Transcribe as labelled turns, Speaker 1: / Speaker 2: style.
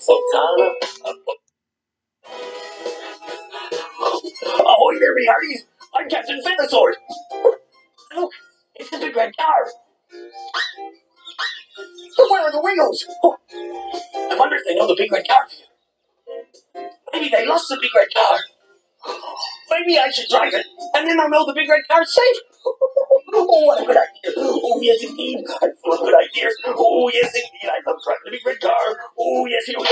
Speaker 1: Fontana. Oh, Ahoy there, me hearties! I'm Captain Feathersword. Oh, Look, it's the big red car. But where are the wheels? Oh, I wonder if they know the big red car. Maybe they lost the big red car. Maybe I should drive it, and then I'll know the big red car's safe. Oh, what a good idea. Yes, indeed. Full of good ideas. Oh, yes, indeed. I love driving the big red car. Oh, yes, we go.